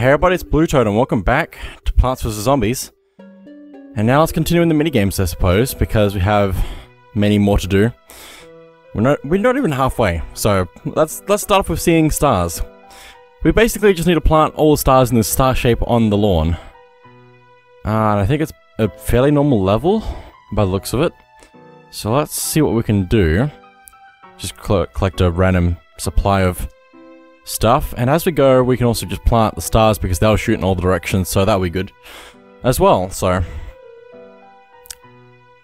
Hey everybody, it's Blue Toad and welcome back to Plants vs Zombies. And now let's continue in the minigames I suppose, because we have many more to do. We're not we're not even halfway, so let's let's start off with seeing stars. We basically just need to plant all the stars in this star shape on the lawn. Uh, and I think it's a fairly normal level, by the looks of it. So let's see what we can do. Just collect a random supply of stuff. And as we go, we can also just plant the stars because they'll shoot in all the directions, so that'll be good as well, so.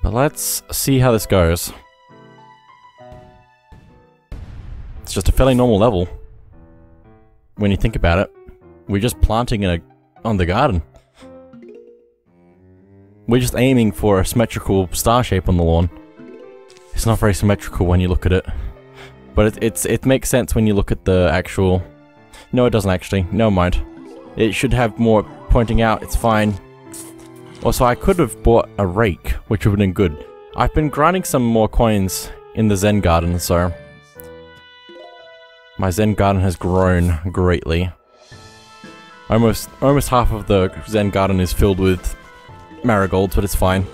But let's see how this goes. It's just a fairly normal level. When you think about it. We're just planting in a, on the garden. We're just aiming for a symmetrical star shape on the lawn. It's not very symmetrical when you look at it. But it, it's it makes sense when you look at the actual... No, it doesn't actually. No mind. It should have more pointing out. It's fine. Also, I could have bought a rake, which would have been good. I've been grinding some more coins in the Zen Garden, so... My Zen Garden has grown greatly. Almost, almost half of the Zen Garden is filled with marigolds, but it's fine.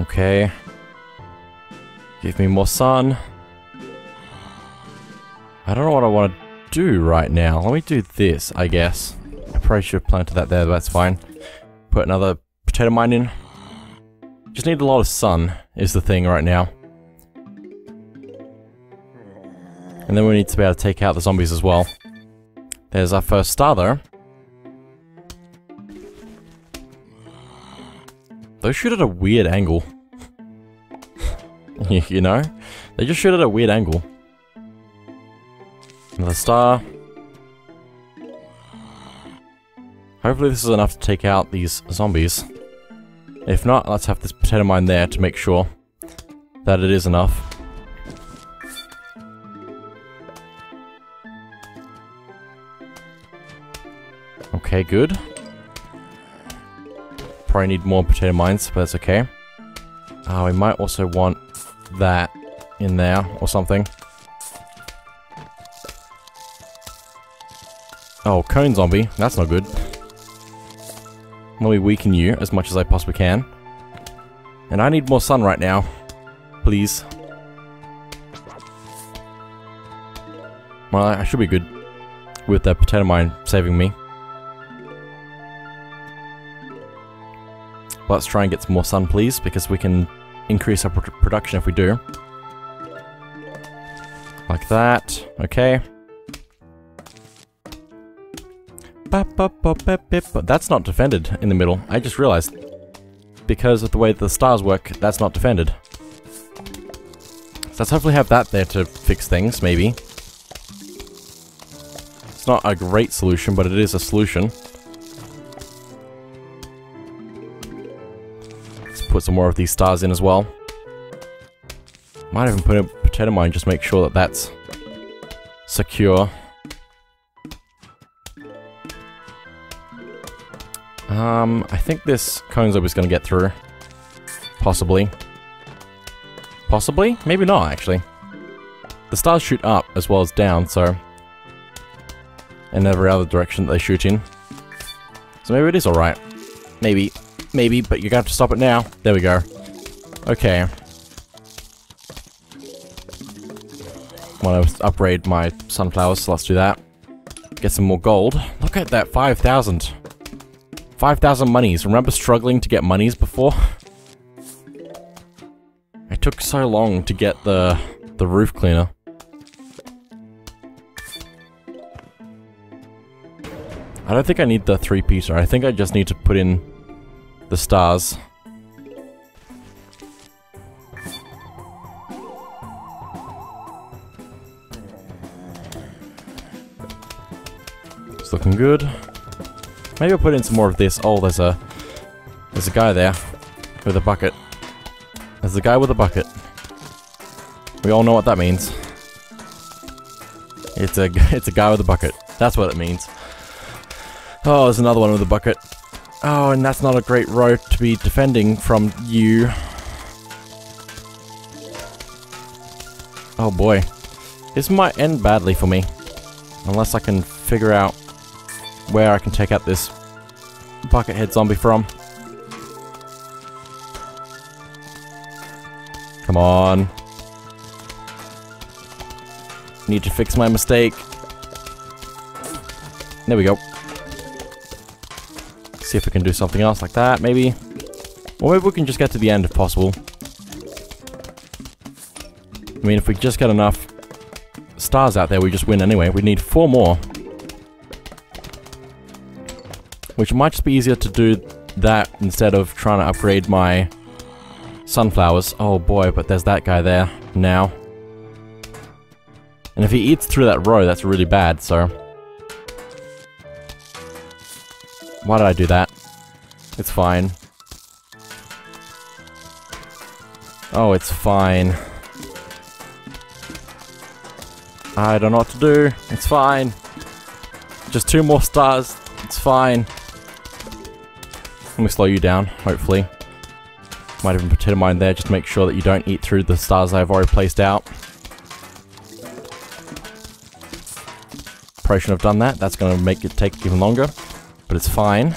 Okay. Give me more sun. I don't know what I want to do right now. Let me do this, I guess. I probably should have planted that there, but that's fine. Put another potato mine in. Just need a lot of sun, is the thing right now. And then we need to be able to take out the zombies as well. There's our first star, though. Those shoot at a weird angle. you know? They just shoot at a weird angle. Another star. Hopefully this is enough to take out these zombies. If not, let's have this potato mine there to make sure that it is enough. Okay, good. Probably need more potato mines, but that's okay. Uh, we might also want that in there or something. Oh, cone zombie. That's not good. Let me weaken you as much as I possibly can. And I need more sun right now. Please. Well, I should be good with that potato mine saving me. Let's try and get some more sun, please, because we can increase our pr production if we do. Like that. Okay. But that's not defended in the middle. I just realized. Because of the way the stars work, that's not defended. So let's hopefully have that there to fix things, maybe. It's not a great solution, but it is a solution. Put some more of these stars in as well. Might even put a potato mine, just make sure that that's secure. Um, I think this cone zombie is going to get through. Possibly. Possibly? Maybe not, actually. The stars shoot up as well as down, so... In every other direction that they shoot in. So maybe it is alright. Maybe. Maybe, but you're gonna have to stop it now. There we go. Okay. Want to upgrade my sunflowers, so let's do that. Get some more gold. Look at that, 5,000. 5,000 monies. Remember struggling to get monies before? It took so long to get the, the roof cleaner. I don't think I need the Threepeater. I think I just need to put in the stars. It's looking good. Maybe I'll put in some more of this. Oh, there's a... There's a guy there. With a bucket. There's a guy with a bucket. We all know what that means. It's a, it's a guy with a bucket. That's what it means. Oh, there's another one with a bucket. Oh, and that's not a great row to be defending from you. Oh boy. This might end badly for me. Unless I can figure out where I can take out this buckethead zombie from. Come on. Need to fix my mistake. There we go. See if we can do something else like that, maybe. Or maybe we can just get to the end if possible. I mean, if we just get enough stars out there, we just win anyway. We need four more. Which might just be easier to do that instead of trying to upgrade my sunflowers. Oh boy, but there's that guy there now. And if he eats through that row, that's really bad, so... Why did I do that? It's fine. Oh, it's fine. I don't know what to do. It's fine. Just two more stars. It's fine. Let me slow you down, hopefully. Might even put a mine there just to make sure that you don't eat through the stars I've already placed out. Probably shouldn't have done that. That's going to make it take even longer. But it's fine.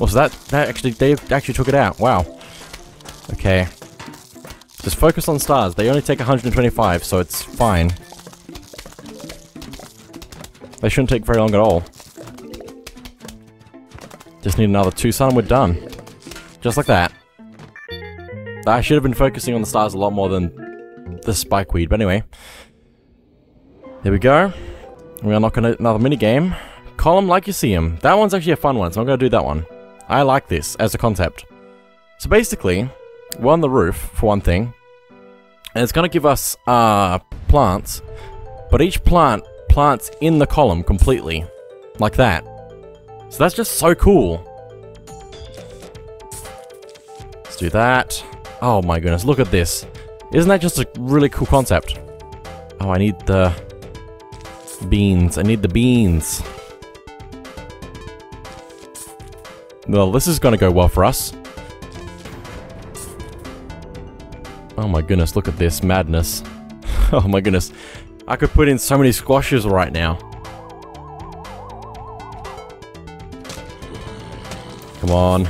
Also, that, that actually, they actually took it out. Wow. Okay. Just focus on stars. They only take 125, so it's fine. They shouldn't take very long at all. Just need another two sun we're done. Just like that. I should have been focusing on the stars a lot more than the spikeweed, but anyway. There we go. We unlock another mini Column like you see them. That one's actually a fun one, so I'm going to do that one. I like this as a concept. So basically, we're on the roof, for one thing. And it's going to give us uh, plants. But each plant plants in the column completely. Like that. So that's just so cool. Let's do that. Oh my goodness, look at this. Isn't that just a really cool concept? Oh, I need the beans. I need the beans. Well, this is to go well for us. Oh my goodness, look at this madness. oh my goodness. I could put in so many squashes right now. Come on.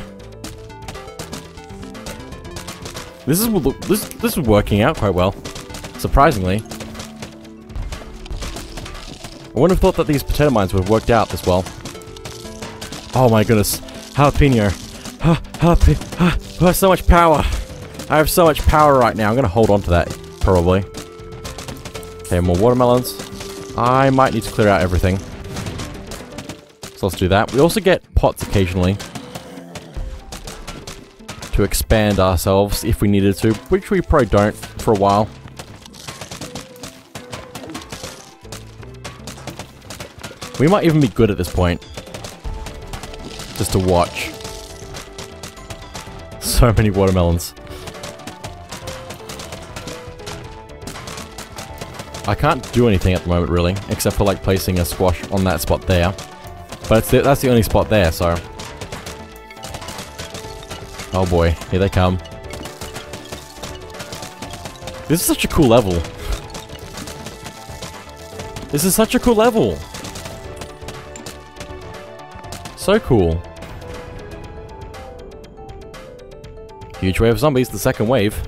This is this this is working out quite well, surprisingly. I wouldn't have thought that these potato mines would have worked out this well. Oh my goodness, jalapeno! Jalapeno! Oh, so much power! I have so much power right now. I'm gonna hold on to that probably. Okay, more watermelons. I might need to clear out everything. So let's do that. We also get pots occasionally to expand ourselves if we needed to, which we probably don't for a while. We might even be good at this point. Just to watch. So many watermelons. I can't do anything at the moment, really, except for, like, placing a squash on that spot there. But the, that's the only spot there, so... Oh boy, here they come. This is such a cool level. This is such a cool level. So cool. Huge wave of zombies, the second wave.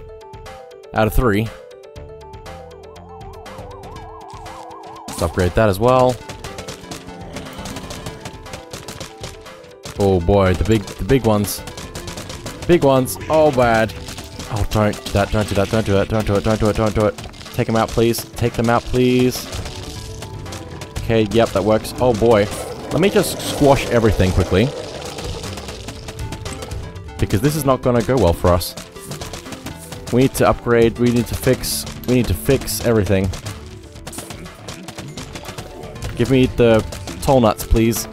Out of three. Let's upgrade that as well. Oh boy, the big the big ones. Big ones. Oh, bad. Oh, don't do that, don't do that, don't do it, don't do it, don't do it, don't do it. Take them out, please. Take them out, please. Okay, yep, that works. Oh, boy. Let me just squash everything quickly. Because this is not going to go well for us. We need to upgrade, we need to fix, we need to fix everything. Give me the tall nuts, please.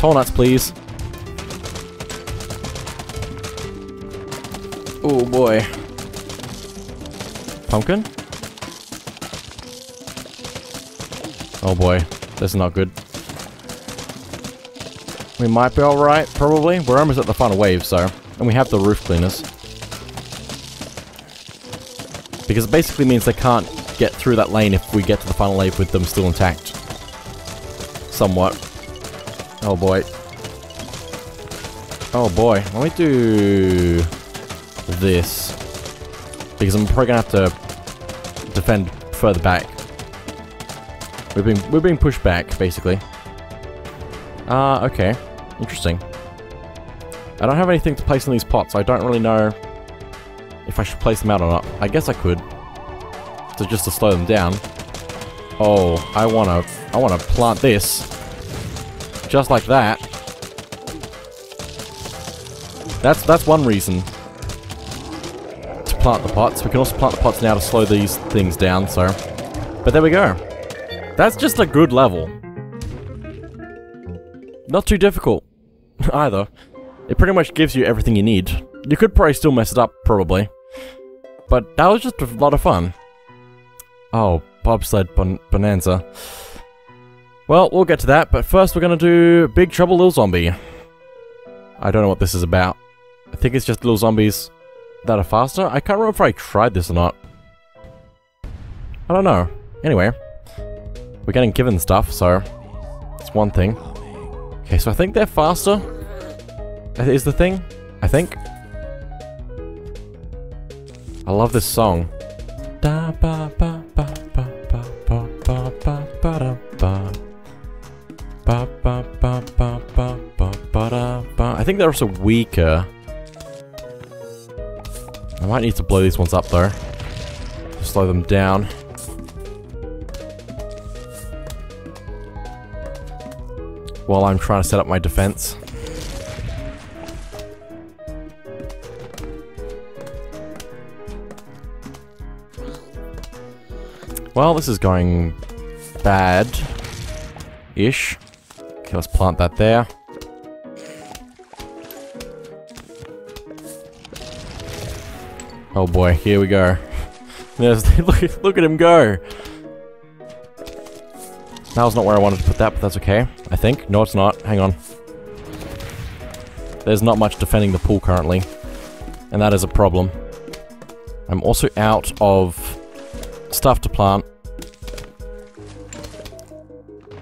Tall nuts, please. Oh boy. Pumpkin? Oh boy, this is not good. We might be alright, probably. We're almost at the final wave, so And we have the roof cleaners. Because it basically means they can't get through that lane if we get to the final wave with them still intact. Somewhat. Oh boy. Oh boy. Let me do this. Because I'm probably gonna have to defend further back. We're being we're being pushed back, basically. Ah, uh, okay. Interesting. I don't have anything to place in these pots. I don't really know if I should place them out or not. I guess I could. To just to slow them down. Oh, I wanna I wanna plant this. Just like that. That's that's one reason to plant the pots. We can also plant the pots now to slow these things down, so. But there we go. That's just a good level. Not too difficult, either. It pretty much gives you everything you need. You could probably still mess it up, probably. But that was just a lot of fun. Oh, bobsled bon bonanza. Well, we'll get to that, but first we're gonna do Big Trouble Little Zombie. I don't know what this is about. I think it's just little zombies that are faster. I can't remember if I tried this or not. I don't know. Anyway, we're getting given stuff, so it's one thing. Okay, so I think they're faster. Is the thing? I think. I love this song. I think they're also weaker. I might need to blow these ones up though. Slow them down. While I'm trying to set up my defense. Well, this is going bad-ish. Okay, let's plant that there. Oh boy, here we go. There's, look, look at him go! That was not where I wanted to put that, but that's okay. I think. No, it's not. Hang on. There's not much defending the pool currently. And that is a problem. I'm also out of stuff to plant.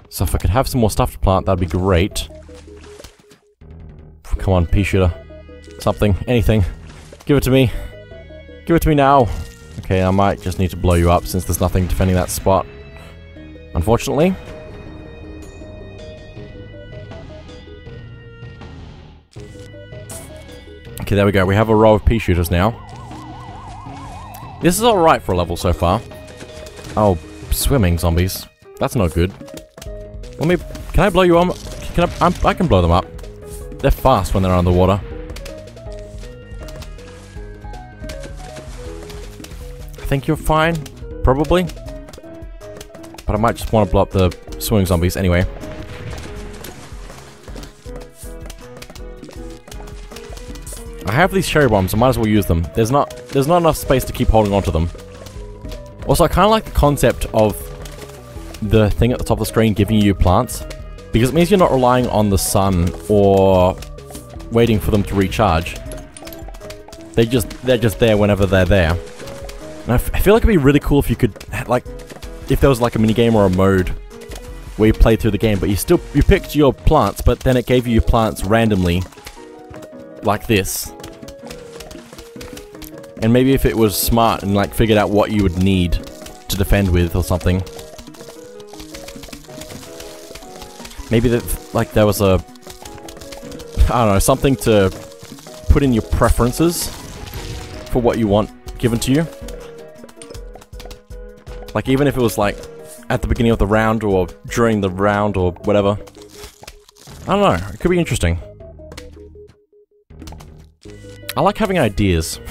So if I could have some more stuff to plant, that'd be great. Come on, pea shooter. Something. Anything. Give it to me. Give it to me now. Okay, I might just need to blow you up since there's nothing defending that spot. Unfortunately. Okay, there we go. We have a row of pea shooters now. This is alright for a level so far. Oh, swimming zombies. That's not good. Let me... Can I blow you up? Can I... I'm, I can blow them up. They're fast when they're underwater. I think you're fine. Probably. But I might just want to blow up the swimming zombies anyway. I have these cherry bombs, I might as well use them. There's not there's not enough space to keep holding onto them. Also, I kind of like the concept of the thing at the top of the screen giving you plants. Because it means you're not relying on the sun or waiting for them to recharge. They just, they're just there whenever they're there. And I, feel like it'd be really cool if you could, like, if there was like a mini game or a mode where you played through the game, but you still, you picked your plants, but then it gave you your plants randomly, like this. And maybe if it was smart and like figured out what you would need to defend with or something. Maybe that, like, there was a... I don't know, something to put in your preferences for what you want given to you. Like, even if it was, like, at the beginning of the round or during the round or whatever. I don't know, it could be interesting. I like having ideas.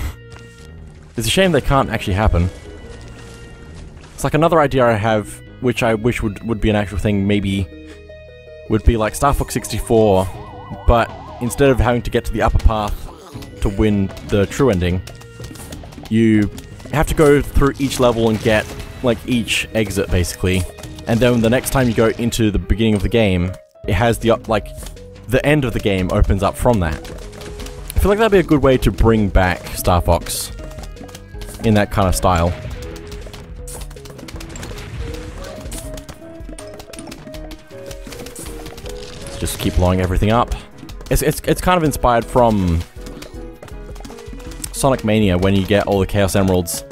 It's a shame they can't actually happen. It's like another idea I have, which I wish would, would be an actual thing, maybe would be like Star Fox 64, but instead of having to get to the upper path to win the true ending, you have to go through each level and get like each exit basically. And then the next time you go into the beginning of the game, it has the like the end of the game opens up from that. I feel like that'd be a good way to bring back Star Fox in that kind of style. Just keep blowing everything up. It's, it's, it's kind of inspired from Sonic Mania when you get all the Chaos Emeralds.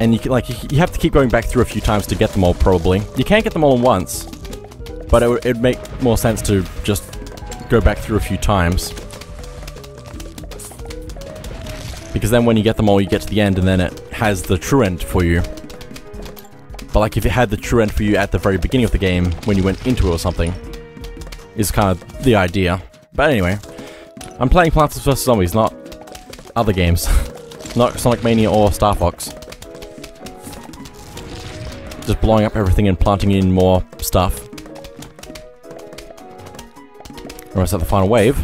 And you can, like you have to keep going back through a few times to get them all probably. You can't get them all at once. But it would make more sense to just go back through a few times. Because then when you get them all, you get to the end and then it has the true end for you. But like if it had the true end for you at the very beginning of the game, when you went into it or something, is kind of the idea. But anyway, I'm playing Plants vs. Zombies, not other games. not Sonic Mania or Star Fox. Just blowing up everything and planting in more stuff. Almost at the final wave.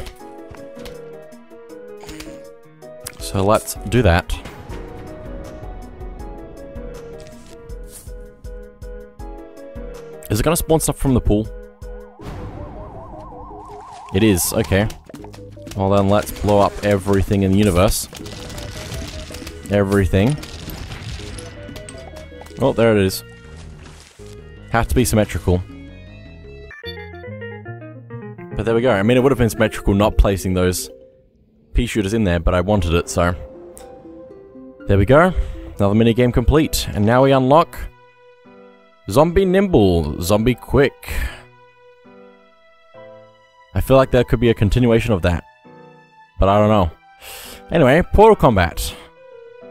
So let's do that. Is it gonna spawn stuff from the pool? It is, okay. Well then, let's blow up everything in the universe. Everything. Oh, there it is. Have to be symmetrical. But there we go. I mean, it would have been symmetrical not placing those pea shooters in there, but I wanted it, so... There we go. Another minigame complete. And now we unlock... Zombie Nimble. Zombie Quick. I feel like there could be a continuation of that. But I don't know. Anyway, Portal Combat.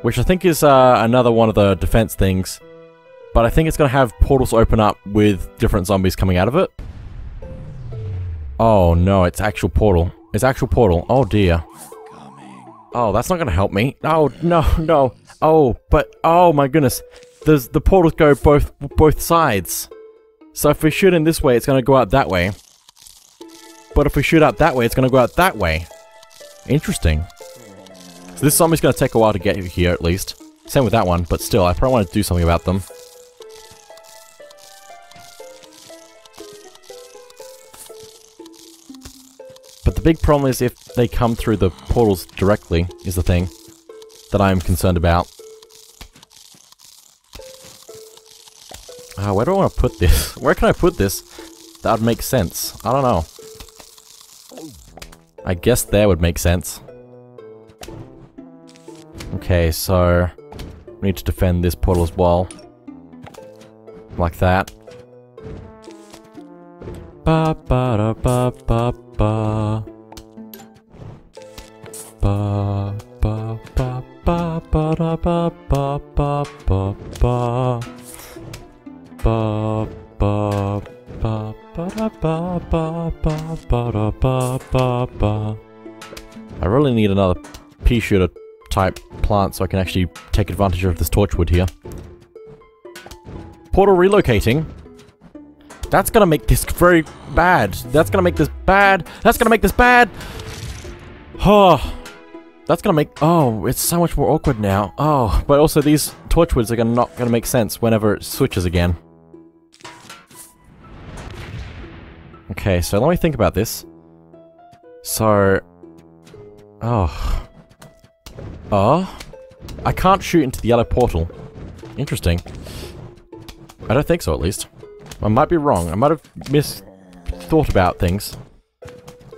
Which I think is uh, another one of the defense things. But I think it's going to have portals open up with different zombies coming out of it. Oh no, it's actual portal. It's actual portal. Oh dear. Oh, that's not going to help me. Oh, no, no. Oh, but, oh my goodness. There's, the portals go both both sides. So if we shoot in this way, it's going to go out that way. But if we shoot out that way, it's going to go out that way. Interesting. So this zombie's going to take a while to get here, at least. Same with that one, but still, I probably want to do something about them. But the big problem is if they come through the portals directly, is the thing that I'm concerned about. Uh, where do I want to put this? Where can I put this? That would make sense. I don't know. I guess there would make sense. Okay, so... We need to defend this portal as well. Like that. Ba ba da ba ba ba. Ba ba ba ba ba da ba ba ba ba ba. Ba ba ba ba da ba ba ba ba da ba ba ba. I really need another pea shooter type plant so I can actually take advantage of this torchwood here. Portal relocating. That's gonna make this very bad. That's gonna make this bad. That's gonna make this bad. Oh, that's gonna make... Oh, it's so much more awkward now. Oh, but also these torchwoods are gonna not gonna make sense whenever it switches again. Okay, so let me think about this. So... Oh. Oh? I can't shoot into the yellow portal. Interesting. I don't think so, at least. I might be wrong. I might have mis-thought about things.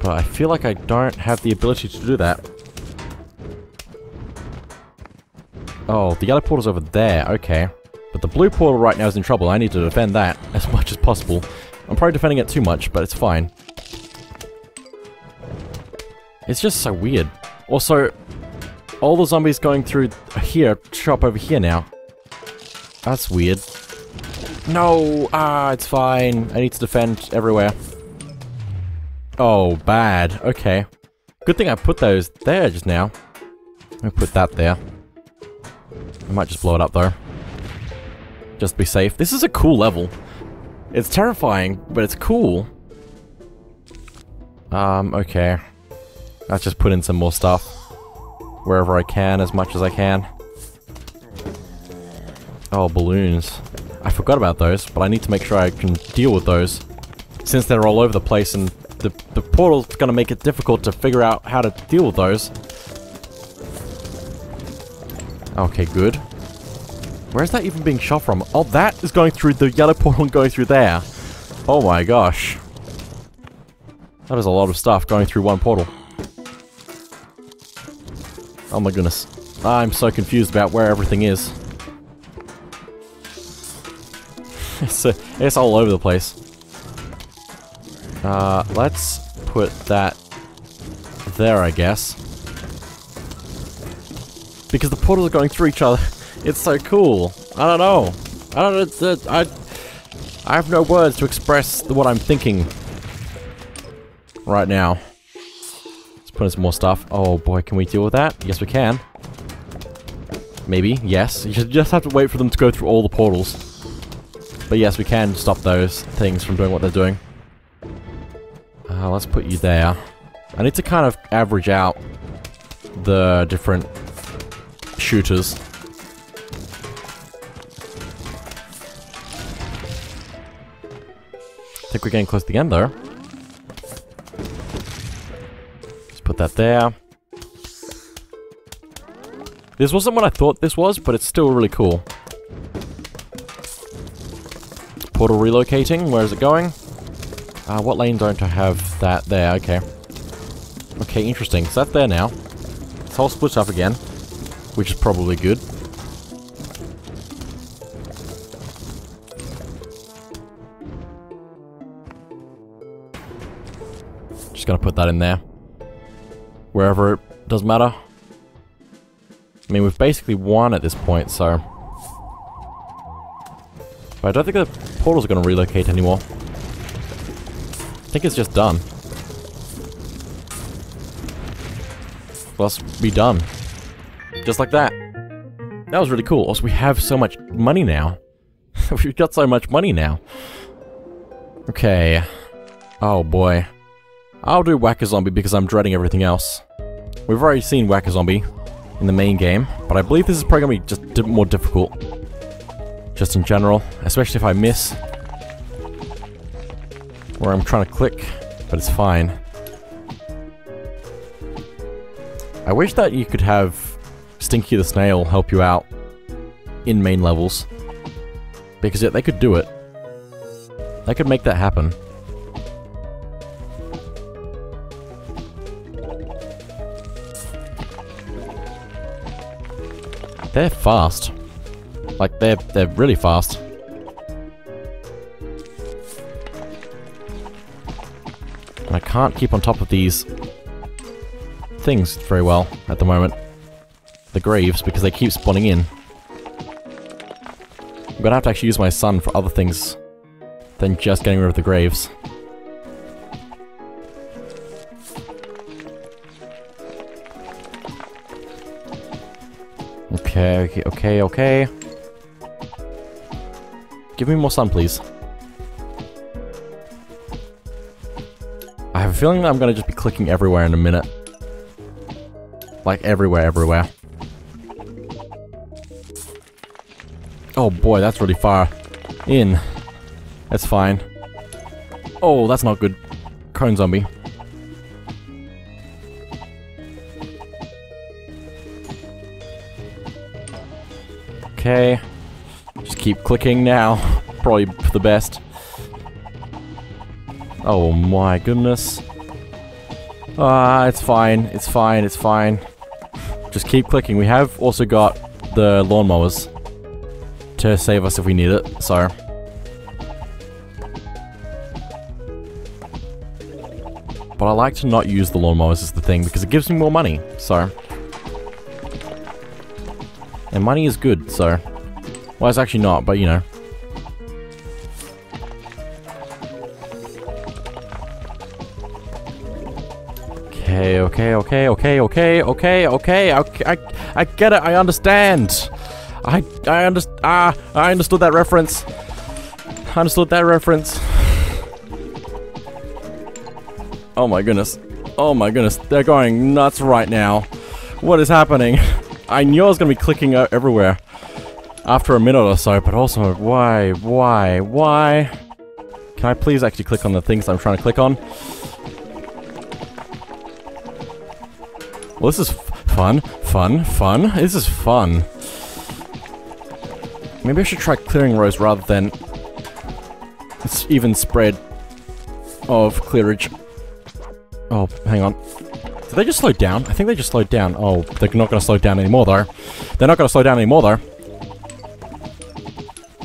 But I feel like I don't have the ability to do that. Oh, the yellow portal's over there. Okay. But the blue portal right now is in trouble. I need to defend that as much as possible. I'm probably defending it too much, but it's fine. It's just so weird. Also, all the zombies going through here chop over here now. That's weird. No! Ah, it's fine. I need to defend everywhere. Oh, bad. Okay. Good thing I put those there just now. Let me put that there. I might just blow it up though. Just be safe. This is a cool level. It's terrifying, but it's cool. Um, okay. Let's just put in some more stuff. Wherever I can, as much as I can. Oh, balloons. I forgot about those, but I need to make sure I can deal with those. Since they're all over the place and the, the portal's gonna make it difficult to figure out how to deal with those. Okay, good. Where's that even being shot from? Oh, that is going through the yellow portal and going through there. Oh my gosh. That is a lot of stuff going through one portal. Oh my goodness. I'm so confused about where everything is. It's, uh, it's all over the place. Uh, let's put that there, I guess. Because the portals are going through each other. It's so cool. I don't know. I don't know. Uh, I, I have no words to express what I'm thinking right now. Let's put in some more stuff. Oh boy, can we deal with that? Yes, we can. Maybe, yes. You just have to wait for them to go through all the portals. But yes, we can stop those things from doing what they're doing. Uh, let's put you there. I need to kind of average out the different shooters. I think we're getting close to the end though. Let's put that there. This wasn't what I thought this was, but it's still really cool. Portal relocating, where is it going? Uh, what lane don't I have that there? Okay. Okay, interesting. So that's there now. It's all split up again, which is probably good. Just gonna put that in there. Wherever it doesn't matter. I mean, we've basically won at this point, so... But I don't think the portals are going to relocate anymore. I think it's just done. Let's be done. Just like that. That was really cool. Also, we have so much money now. We've got so much money now. Okay. Oh boy. I'll do Whack-A-Zombie because I'm dreading everything else. We've already seen Whack-A-Zombie in the main game, but I believe this is probably going to be just more difficult. Just in general, especially if I miss. Where I'm trying to click, but it's fine. I wish that you could have Stinky the Snail help you out in main levels. Because yeah, they could do it. They could make that happen. They're fast. Like, they're, they're really fast. And I can't keep on top of these things very well at the moment. The graves, because they keep spawning in. I'm gonna have to actually use my sun for other things than just getting rid of the graves. Okay, okay, okay, Give me more sun, please. I have a feeling that I'm gonna just be clicking everywhere in a minute. Like, everywhere, everywhere. Oh boy, that's really far in. That's fine. Oh, that's not good. Cone zombie. Okay. Keep clicking now. Probably for the best. Oh my goodness. Ah, it's fine. It's fine. It's fine. Just keep clicking. We have also got the lawnmowers to save us if we need it, so... But I like to not use the lawnmowers as the thing because it gives me more money, so... And money is good, so... Well, it's actually not, but you know. Okay, okay, okay, okay, okay, okay, okay, okay, I, I get it, I understand. I, I underst- ah, I understood that reference. I understood that reference. Oh my goodness. Oh my goodness, they're going nuts right now. What is happening? I knew I was going to be clicking everywhere after a minute or so, but also why, why, why? Can I please actually click on the things I'm trying to click on? Well, this is fun, fun, fun. This is fun. Maybe I should try clearing rows rather than it's even spread of clearage. Oh, hang on. Did they just slow down? I think they just slowed down. Oh, they're not going to slow down anymore, though. They're not going to slow down anymore, though.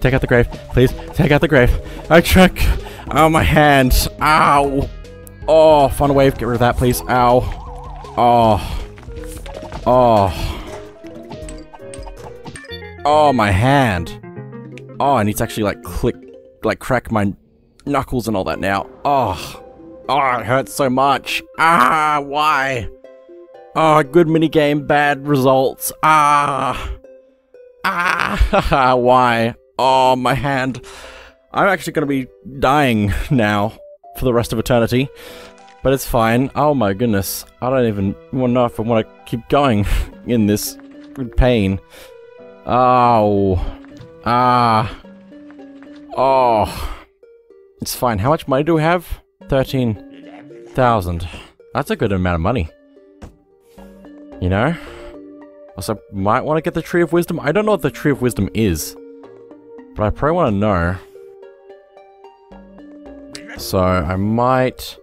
Take out the grave. Please, take out the grave. I check. Oh, my hand. Ow. Oh, fun wave. Get rid of that, please. Ow. Oh. Oh. Oh, my hand. Oh, I need to actually, like, click, like, crack my knuckles and all that now. Oh. Oh, it hurts so much. Ah, why? Oh, good minigame, bad results. Ah. Ah, why? Oh, my hand. I'm actually going to be dying now for the rest of eternity. But it's fine. Oh my goodness. I don't even know if I want to keep going in this pain. Oh. Ah. Oh. It's fine. How much money do we have? 13,000. That's a good amount of money. You know? Also, might want to get the Tree of Wisdom. I don't know what the Tree of Wisdom is. But I probably want to know. So, I might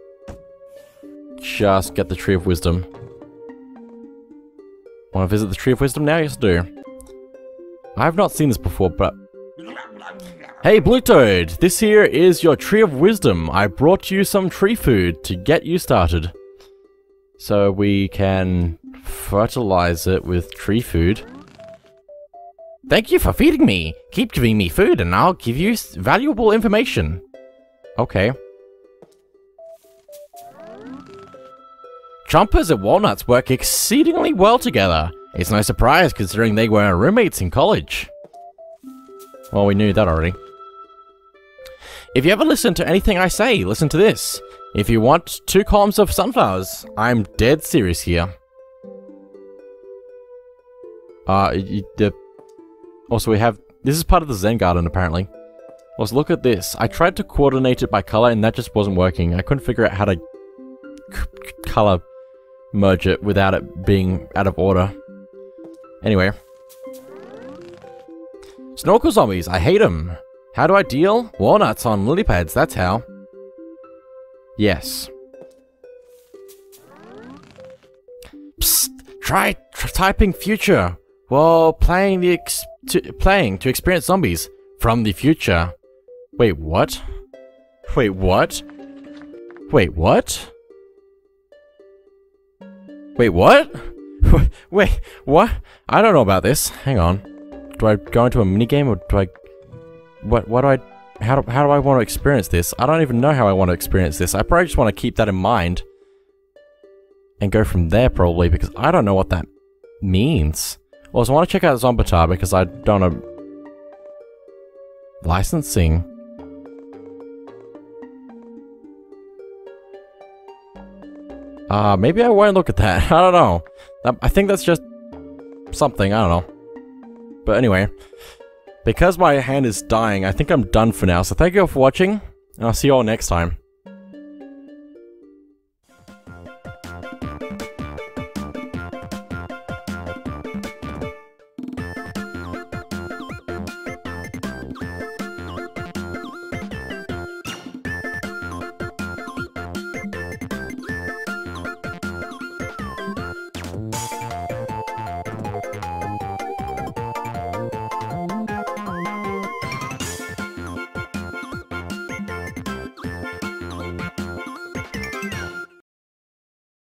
just get the Tree of Wisdom. Want to visit the Tree of Wisdom now? Yes, I do. I have not seen this before, but... Hey, Blue Toad! This here is your Tree of Wisdom. I brought you some tree food to get you started. So we can fertilize it with tree food. Thank you for feeding me. Keep giving me food and I'll give you valuable information. Okay. Chompers and walnuts work exceedingly well together. It's no surprise considering they were roommates in college. Well, we knew that already. If you ever listen to anything I say, listen to this. If you want two columns of sunflowers, I'm dead serious here. Uh, uh, also we have, this is part of the Zen Garden apparently. Also look at this, I tried to coordinate it by color and that just wasn't working. I couldn't figure out how to color merge it without it being out of order. Anyway. Snorkel zombies, I hate them. How do I deal? Walnuts on lily pads, that's how. Yes. Psst, try, try typing future while playing the to, playing to experience zombies from the future. Wait, what? Wait, what? Wait, what? Wait, what? Wait, what? I don't know about this. Hang on. Do I go into a minigame or do I... What, what do I... How do, how do I want to experience this? I don't even know how I want to experience this. I probably just want to keep that in mind. And go from there, probably, because I don't know what that means. Also, I want to check out Zombatar because I don't know... Licensing. Uh, maybe I won't look at that. I don't know. I think that's just something. I don't know. But anyway, because my hand is dying, I think I'm done for now. So thank you all for watching, and I'll see you all next time.